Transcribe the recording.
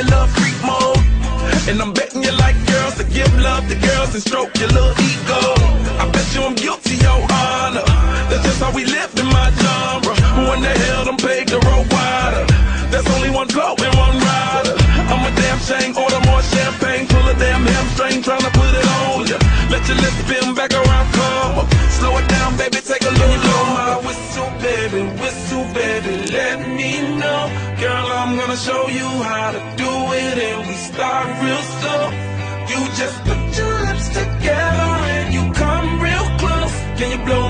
You love freak mode, and I'm betting you like girls to give love to girls and stroke your little ego. I bet you I'm guilty, your honor. That's just how we live in my genre. Who in the hell done paved the road wider? There's only one blow and one rider. I'm a damn shame, order more champagne, pull a damn hamstring, tryna put it on ya. Let your lips spin back around, come up. Slow it down, baby, take a little blow my whistle, baby, whistle, baby, let me know. Girl, gonna show you how to do it, and we start real slow. You just put your lips together and you come real close. Can you blow